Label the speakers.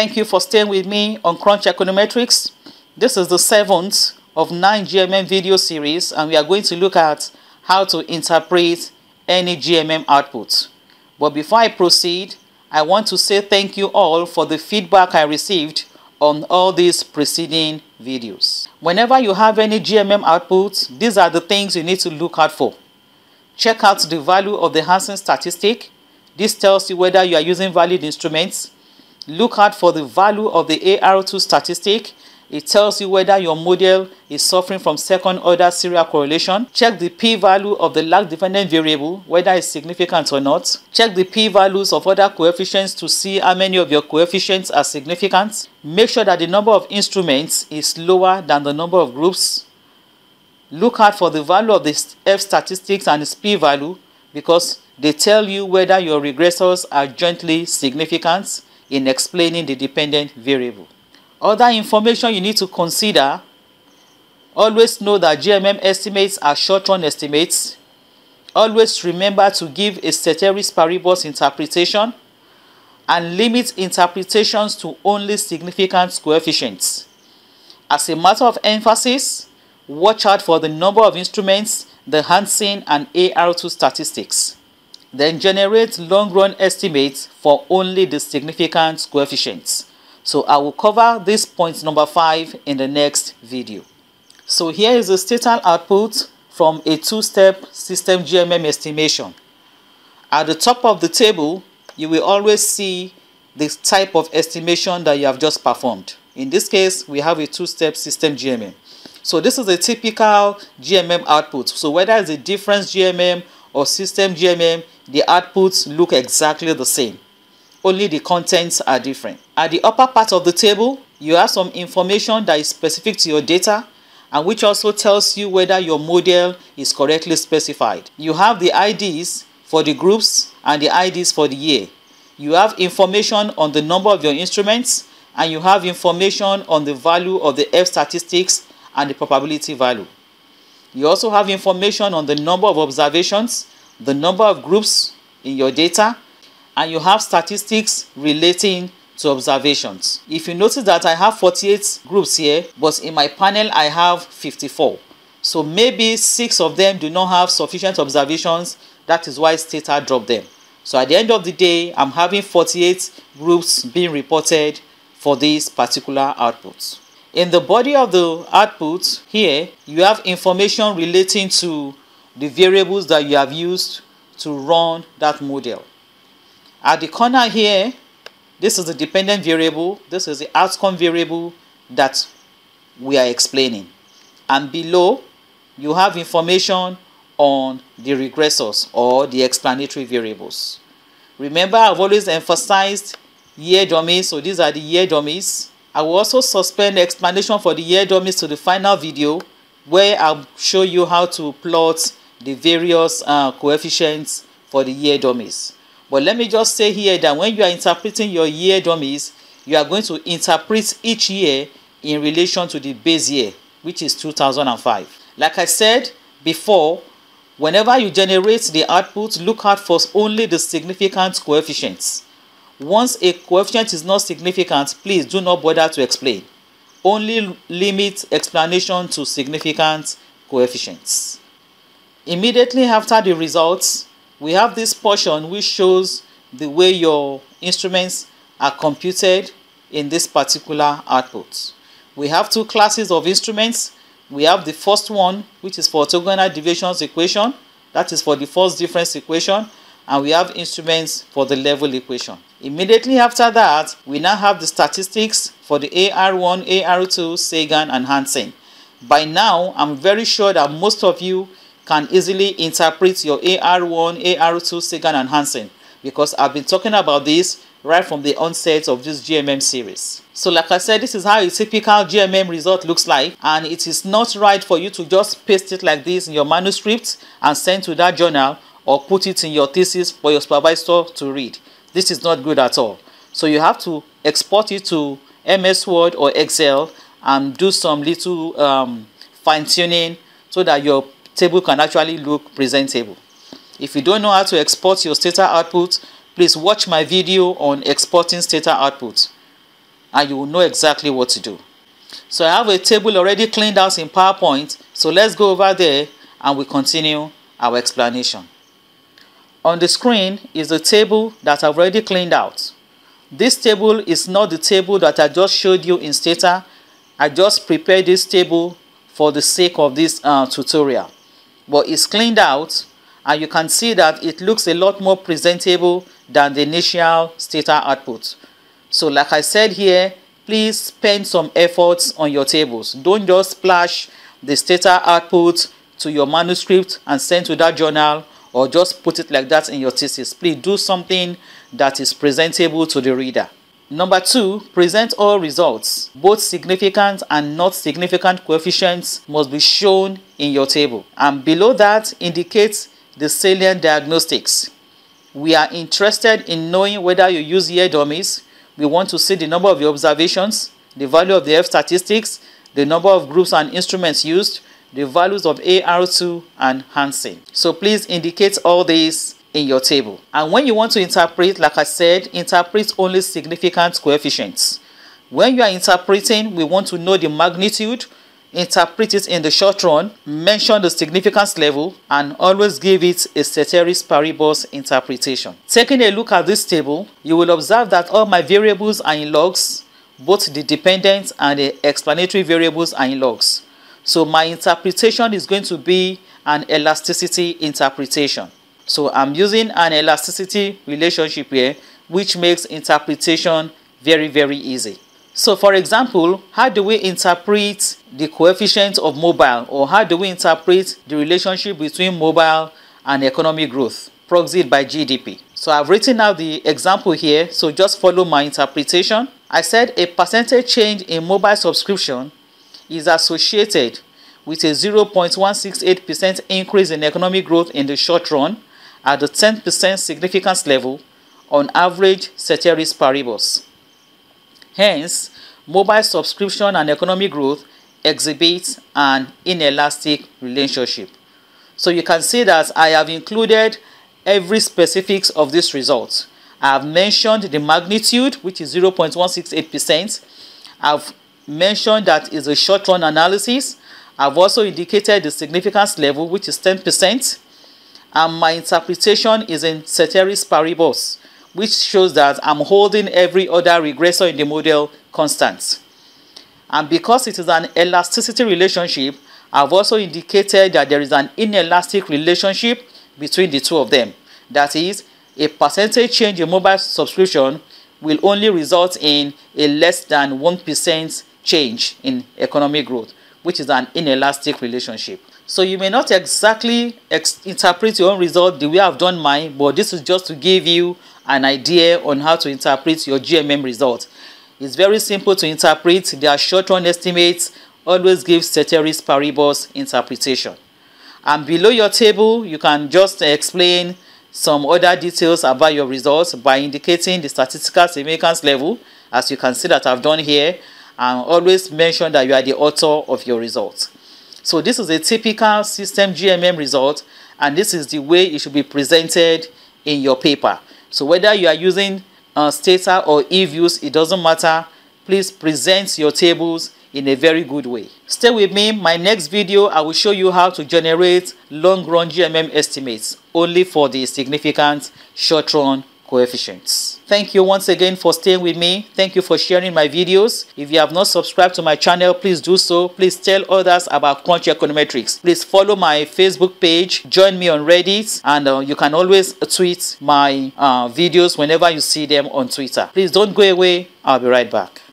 Speaker 1: Thank you for staying with me on Crunch Econometrix. This is the seventh of nine GMM video series and we are going to look at how to interpret any GMM output. But before I proceed, I want to say thank you all for the feedback I received on all these preceding videos. Whenever you have any GMM output, these are the things you need to look out for. Check out the value of the Hansen statistic. This tells you whether you are using valid instruments. Look out for the value of the AR2 statistic it tells you whether your model is suffering from second order serial correlation. Check the p-value of the lag dependent variable, whether it's significant or not. Check the p-values of other coefficients to see how many of your coefficients are significant. Make sure that the number of instruments is lower than the number of groups. Look out for the value of the F statistics and its p-value because they tell you whether your regressors are jointly significant in explaining the dependent variable. Other information you need to consider always know that GMM estimates are short-run estimates. Always remember to give a ceteris paribus interpretation and limit interpretations to only significant coefficients. As a matter of emphasis, watch out for the number of instruments, the Hansen and AR2 statistics. Then generate long-run estimates for only the significant coefficients. So I will cover this point number 5 in the next video. So here is the Stata output from a two-step system GMM estimation. At the top of the table, you will always see the type of estimation that you have just performed. In this case, we have a two-step system GMM. So this is a typical GMM output. So whether it's a difference GMM or system GMM, the outputs look exactly the same only the contents are different. At the upper part of the table, you have some information that is specific to your data and which also tells you whether your model is correctly specified. You have the IDs for the groups and the IDs for the year. You have information on the number of your instruments and you have information on the value of the F statistics and the probability value. You also have information on the number of observations, the number of groups in your data, and you have statistics relating to observations. If you notice that I have 48 groups here, but in my panel I have 54. So maybe six of them do not have sufficient observations. That is why Stata dropped them. So at the end of the day, I'm having 48 groups being reported for these particular outputs. In the body of the output here, you have information relating to the variables that you have used to run that model. At the corner here, this is the dependent variable. This is the outcome variable that we are explaining. And below, you have information on the regressors or the explanatory variables. Remember, I've always emphasized year dummies, so these are the year dummies. I will also suspend explanation for the year dummies to the final video where I'll show you how to plot the various uh, coefficients for the year dummies. But let me just say here that when you are interpreting your year dummies, you are going to interpret each year in relation to the base year, which is 2005. Like I said before, whenever you generate the output, look out for only the significant coefficients. Once a coefficient is not significant, please do not bother to explain. Only limit explanation to significant coefficients. Immediately after the results, we have this portion which shows the way your instruments are computed in this particular output. We have two classes of instruments. We have the first one, which is for orthogonal deviations equation. That is for the first difference equation. And we have instruments for the level equation. Immediately after that, we now have the statistics for the AR1, AR2, Sagan, and Hansen. By now, I'm very sure that most of you can easily interpret your AR1, AR2, Sargan, and Hansen because I've been talking about this right from the onset of this GMM series. So like I said, this is how a typical GMM result looks like and it is not right for you to just paste it like this in your manuscript and send to that journal or put it in your thesis for your supervisor to read. This is not good at all. So you have to export it to MS Word or Excel and do some little um, fine tuning so that your table can actually look presentable. If you don't know how to export your Stata output, please watch my video on exporting Stata output. and you will know exactly what to do. So I have a table already cleaned out in PowerPoint. So let's go over there and we continue our explanation. On the screen is the table that I've already cleaned out. This table is not the table that I just showed you in Stata. I just prepared this table for the sake of this uh, tutorial. But it's cleaned out and you can see that it looks a lot more presentable than the initial Stata output. So like I said here, please spend some efforts on your tables. Don't just splash the Stata output to your manuscript and send to that journal or just put it like that in your thesis. Please do something that is presentable to the reader. Number two, present all results. Both significant and not significant coefficients must be shown in your table. And below that indicates the salient diagnostics. We are interested in knowing whether you use year dummies. We want to see the number of your observations, the value of the F statistics, the number of groups and instruments used, the values of AR2 and Hansen. So please indicate all these in your table. And when you want to interpret, like I said, interpret only significant coefficients. When you are interpreting, we want to know the magnitude, interpret it in the short run, mention the significance level, and always give it a ceteris paribus interpretation. Taking a look at this table, you will observe that all my variables are in logs, both the dependent and the explanatory variables are in logs. So my interpretation is going to be an elasticity interpretation. So I'm using an elasticity relationship here, which makes interpretation very, very easy. So for example, how do we interpret the coefficient of mobile or how do we interpret the relationship between mobile and economic growth, proxied by GDP? So I've written out the example here, so just follow my interpretation. I said a percentage change in mobile subscription is associated with a 0.168% increase in economic growth in the short run at the 10% significance level on average ceteris paribus. Hence, mobile subscription and economic growth exhibit an inelastic relationship. So you can see that I have included every specifics of this result. I have mentioned the magnitude, which is 0.168%. I've mentioned that is a short-run analysis. I've also indicated the significance level, which is 10%. And my interpretation is in ceteris paribus, which shows that I'm holding every other regressor in the model constant. And because it is an elasticity relationship, I've also indicated that there is an inelastic relationship between the two of them. That is, a percentage change in mobile subscription will only result in a less than 1% change in economic growth, which is an inelastic relationship. So you may not exactly ex interpret your own result the way I've done mine, but this is just to give you an idea on how to interpret your GMM result. It's very simple to interpret. There are short-run estimates. Always give ceteris paribus interpretation. And below your table, you can just explain some other details about your results by indicating the statistical significance level, as you can see that I've done here, and always mention that you are the author of your results. So this is a typical system GMM result, and this is the way it should be presented in your paper. So whether you are using uh, Stata or eViews, it doesn't matter. Please present your tables in a very good way. Stay with me. My next video, I will show you how to generate long-run GMM estimates only for the significant short-run coefficients. Thank you once again for staying with me. Thank you for sharing my videos. If you have not subscribed to my channel, please do so. Please tell others about Crunch Econometrics. Please follow my Facebook page, join me on Reddit, and uh, you can always tweet my uh, videos whenever you see them on Twitter. Please don't go away. I'll be right back.